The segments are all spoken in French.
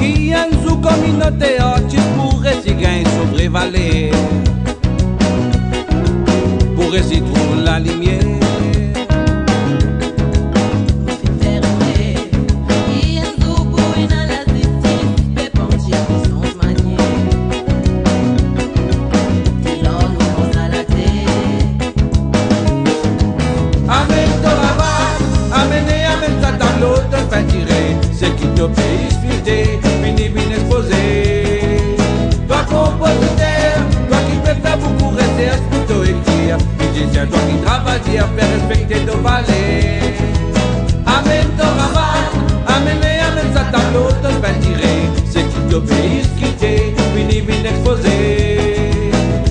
Qui a une sous-communauté artiste pour résister sur les vallées Pour résister trouver la lumière. Amen Toravan, amen et amen ça dans l'autre fait tirer C'est qui te pays fidé, fini bien exposé Toi compositeur, toi qui peux faire beaucoup rester à ce que écrire Musicien, toi qui travaille à faire respecter nos vallées Amen Toravan, amen et amen ça dans l'autre fait tirer. C'est qui te pays quitté, fini bien exposé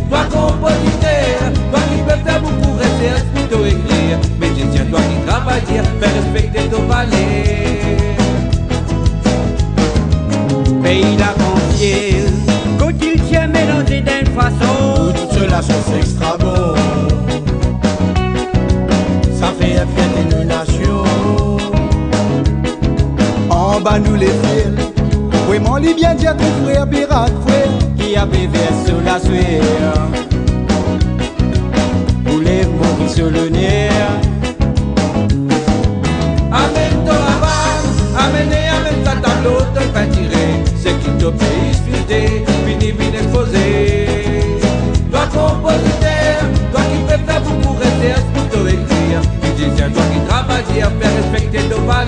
Toi compositeur, toi qui peux faire beaucoup rester à ce que écrire Musicien, toi qui travaille à faire respecter nos vallées Pays la quand il tient mélangé d'une façon. Tout cela sont extra bon. Ça fait fête une nation. En bas nous les fils. Oui, mon lit bien dire ton frère pirate, qui a bébé sur la sueur. Vous les mourir sur le nez.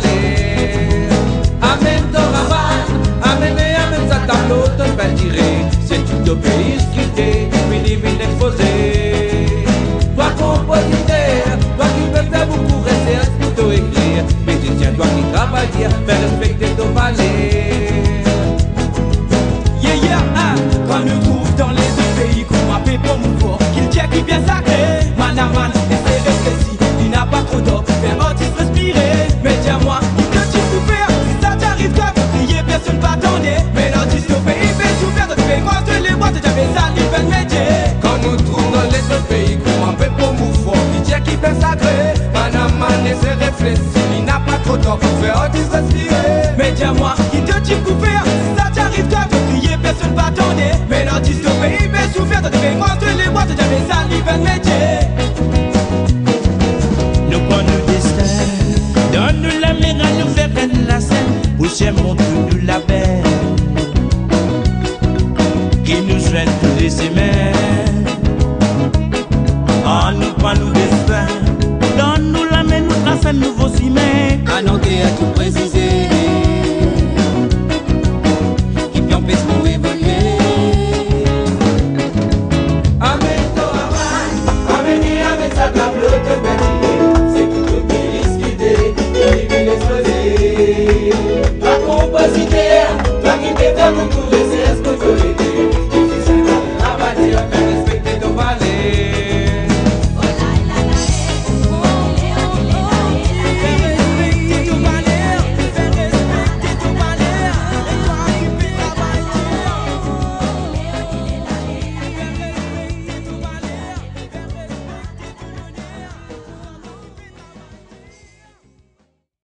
Vallées Amen Toravan, amen et amen dans l'autre fait tirer. C'est qui te pays quitté, fini bien exposé Toi compositeur, toi qui peux faire beaucoup rester à ce que écrire. Musicien, toi qui travaille mais dis-moi, qui te faire Si ça t'arrive, toi, pour crier, personne va t'entendre. Mais l'artiste au pays fait souffrir, donc fais moi de les boîtes, j'avais ça, il fait le métier. Nous prenons nos destins, donne-nous la mer à nous faire la scène, poussez mon nous la belle,